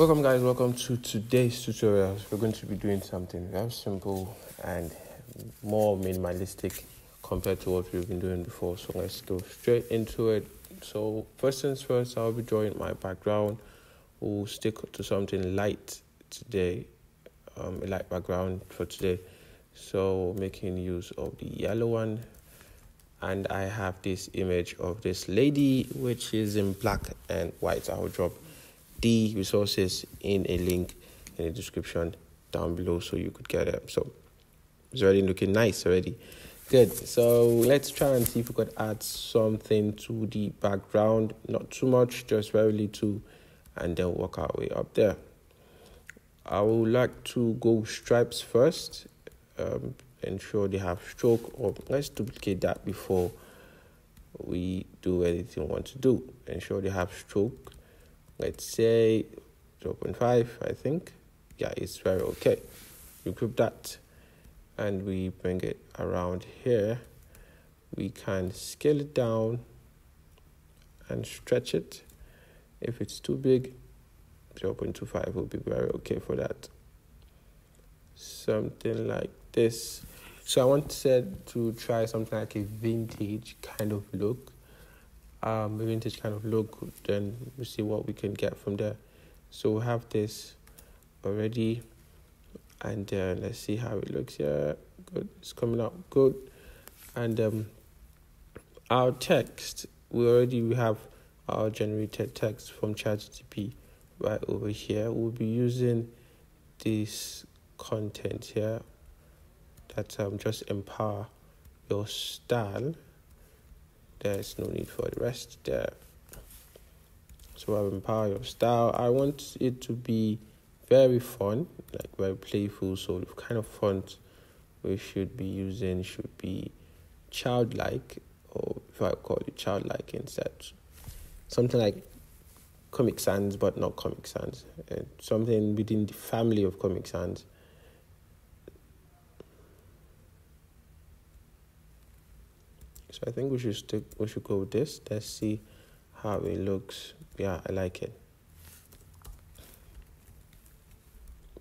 Welcome guys, welcome to today's tutorial. We're going to be doing something very simple and more minimalistic compared to what we've been doing before. So let's go straight into it. So first things first, I'll be drawing my background. We'll stick to something light today, um, a light background for today. So making use of the yellow one. And I have this image of this lady, which is in black and white. I'll drop the resources in a link in the description down below so you could get them. So it's already looking nice already. Good. So let's try and see if we could add something to the background. Not too much, just very little, and then work our way up there. I would like to go stripes first. Um, ensure they have stroke, or let's duplicate that before we do anything we want to do. Ensure they have stroke let's say 0.5 I think. Yeah it's very okay. We group that and we bring it around here. We can scale it down and stretch it. If it's too big 0.25 will be very okay for that. Something like this. So I wanted to try something like a vintage kind of look um, vintage kind of look, then we see what we can get from there. So we have this already, and uh, let's see how it looks here. Good, it's coming out good, and um, our text we already we have our generated text from ChatGPT right over here. We'll be using this content here that um just empower your style there's no need for the rest there. So I empower your style. I want it to be very fun, like very playful. So the kind of font we should be using should be childlike, or if I call it childlike instead, something like Comic Sans, but not Comic Sans. Uh, something within the family of Comic Sans So I think we should stick we should go with this. Let's see how it looks. Yeah, I like it.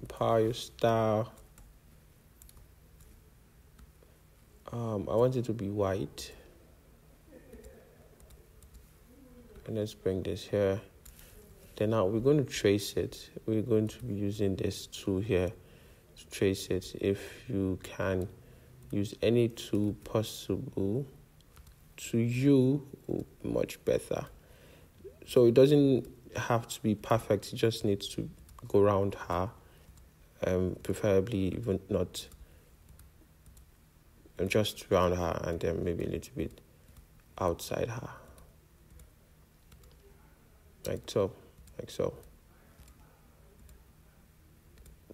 Power style. Um, I want it to be white. And let's bring this here. Then now we're going to trace it. We're going to be using this tool here to trace it. If you can use any tool possible to you much better. So it doesn't have to be perfect, it just needs to go around her, um, preferably even not um, just around her and then maybe a little bit outside her. Like so, like so.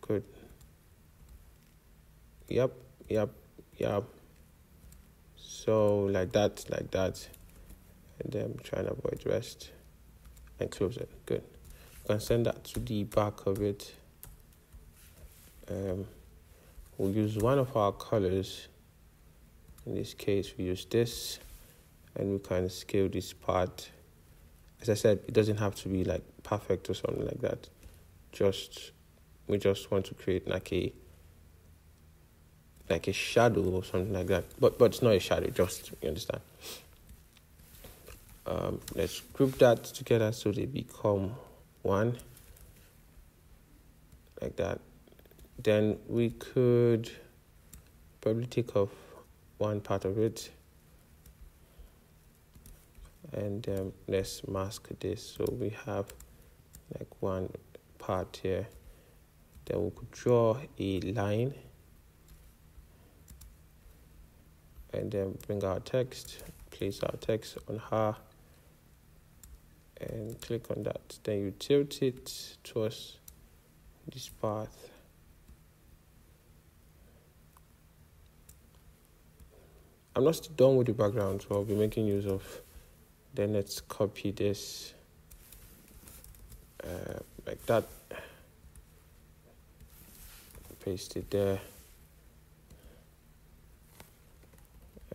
Good. Yep, yep, yep. So like that, like that. And then try and avoid rest and close it. Good. You can send that to the back of it. Um, we'll use one of our colors. In this case, we use this and we can scale this part. As I said, it doesn't have to be like perfect or something like that. Just we just want to create like a like a shadow or something like that. But but it's not a shadow, just you understand. Um, let's group that together so they become one like that. Then we could probably take off one part of it and um, let's mask this so we have like one part here then we could draw a line and then bring our text, place our text on her and click on that. Then you tilt it towards this path. I'm not done with the background, so I'll be making use of. Then let's copy this uh, like that. Paste it there.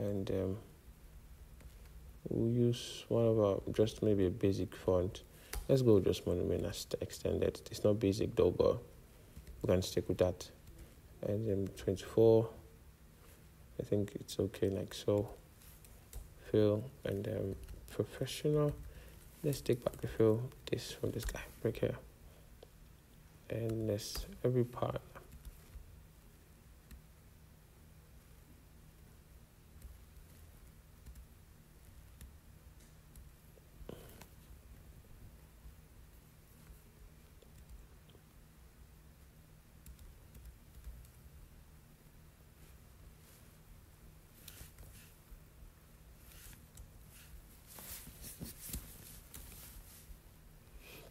And um, we'll use one of our just maybe a basic font let's go just monomer as extended. It's not basic though, but we can stick with that. And then 24, I think it's okay like so. Fill and then professional. Let's take back the fill this from this guy right here. And let's every part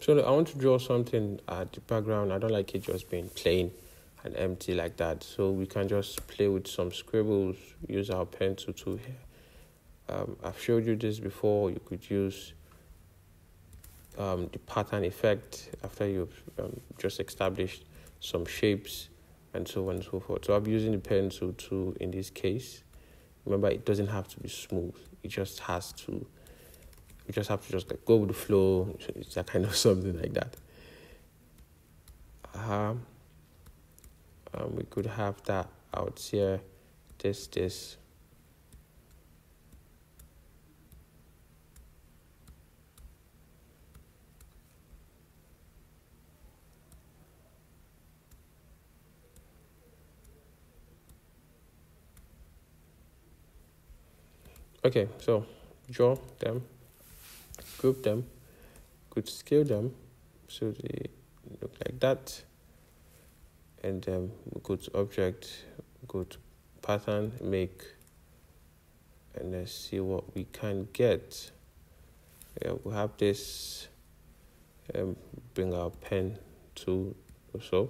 So I want to draw something at the background. I don't like it just being plain and empty like that. So we can just play with some scribbles, use our pencil tool here. Um, I've showed you this before. You could use um, the pattern effect after you've um, just established some shapes and so on and so forth. So I'm using the pencil tool in this case. Remember, it doesn't have to be smooth. It just has to you just have to just like go with the flow. It's that kind of something like that. Um, um, we could have that out here. This, this. Okay, so draw them group them, could scale them so they look like that. And then we go to object, go to pattern, make, and see what we can get. Yeah, we have this, um, bring our pen to so,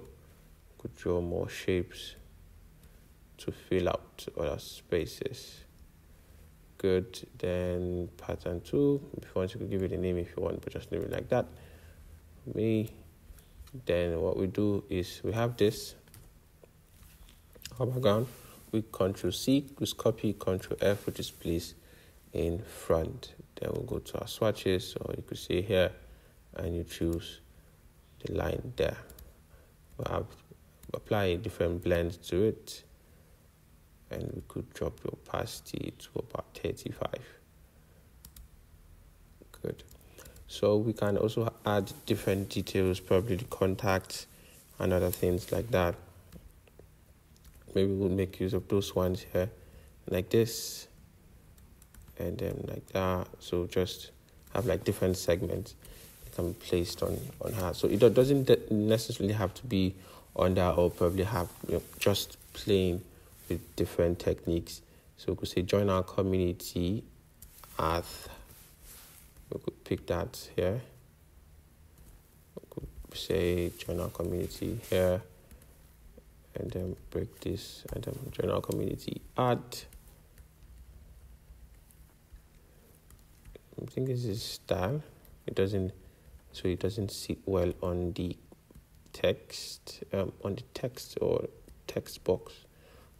could draw more shapes to fill out other spaces good. Then pattern two, if you want, you could give it a name if you want, but just leave it like that. Me. Then what we do is we have this our background. We Control C, we copy Control F, which is place in front. Then we'll go to our swatches, or you could see here, and you choose the line there. We'll have apply a different blend to it and we could drop your opacity to about 35 good. So we can also add different details probably the contacts and other things like that. Maybe we'll make use of those ones here like this and then like that. So just have like different segments that can be placed on on her. So it doesn't necessarily have to be on that or probably have you know, just plain with different techniques. So we could say join our community at we could pick that here. We could say join our community here and then break this and then join our community at I think this is style. It doesn't so it doesn't sit well on the text um, on the text or text box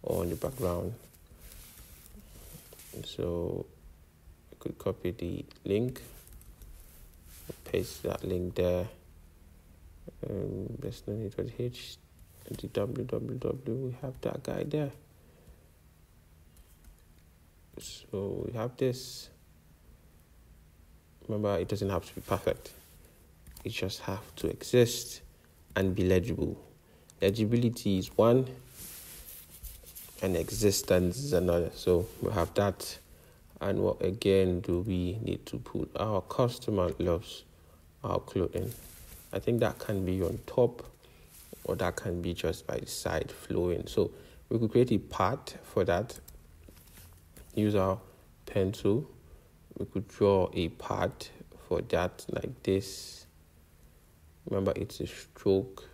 or on the background. So I could copy the link, paste that link there. Um, there's no need for the H the www. We have that guy there. So we have this. Remember, it doesn't have to be perfect. It just have to exist and be legible. Legibility is one and existence is another. So we have that. And what again do we need to put? Our customer loves our clothing. I think that can be on top or that can be just by the side flowing. So we could create a part for that. Use our pencil. We could draw a part for that like this. Remember it's a stroke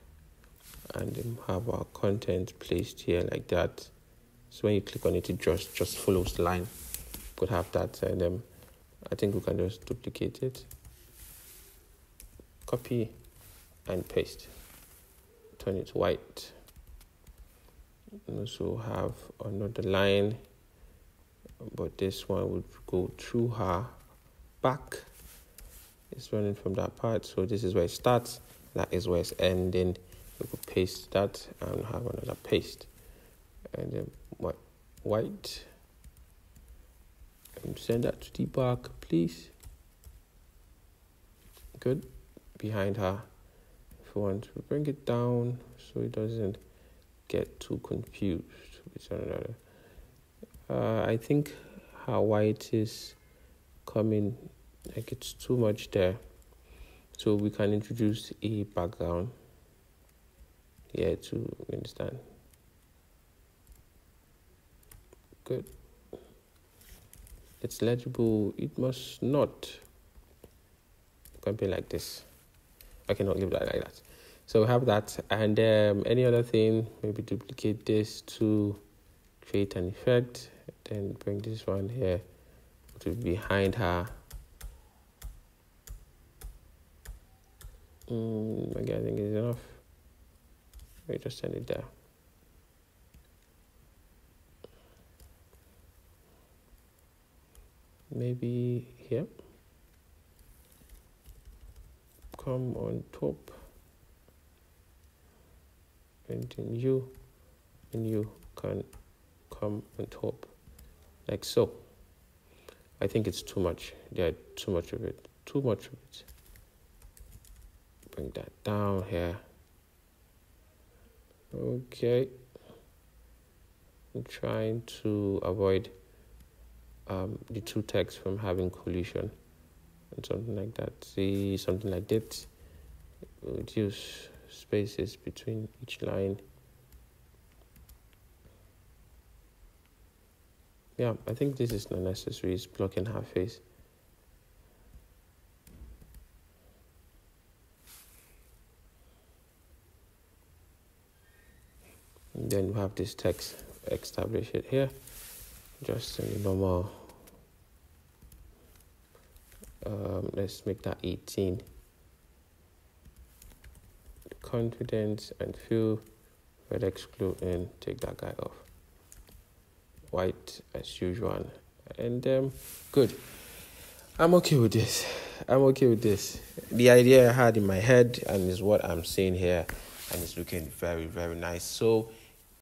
and have our content placed here like that so when you click on it, it just just follows the line. Could have that, and um, I think we can just duplicate it, copy, and paste. Turn it white. And also have another line, but this one would go through her back it's running from that part. So this is where it starts. That is where it's ending. We could paste that and have another paste. And then white. And send that to the back, please. Good. Behind her. If you want to bring it down so it doesn't get too confused with one another. Uh, I think how white is coming like it's too much there so we can introduce a background here to understand good. It's legible. It must not. Can be like this. I cannot leave that like that. So we have that. And um, any other thing? Maybe duplicate this to create an effect. Then bring this one here to behind her. Mm, again, I think it's enough. We just send it there. Maybe here. Come on top. And then you and you can come on top like so. I think it's too much. Yeah, too much of it. Too much of it bring that down here. Okay. I'm trying to avoid um, the two texts from having collision and something like that. See something like that. Reduce spaces between each line. Yeah, I think this is not necessary. It's blocking her face. then we have this text establish it here just the normal um, let's make that 18 confidence and fill red exclude and take that guy off. White as usual. And um, good. I'm okay with this. I'm okay with this. The idea i had in my head and is what i'm seeing here and it's looking very very nice. So